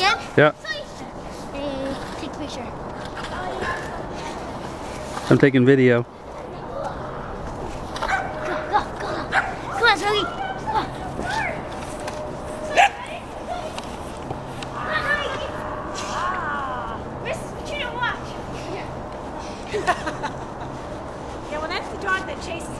again? Yeah. Take a picture. I'm taking video. yeah, well, that's the dog that chases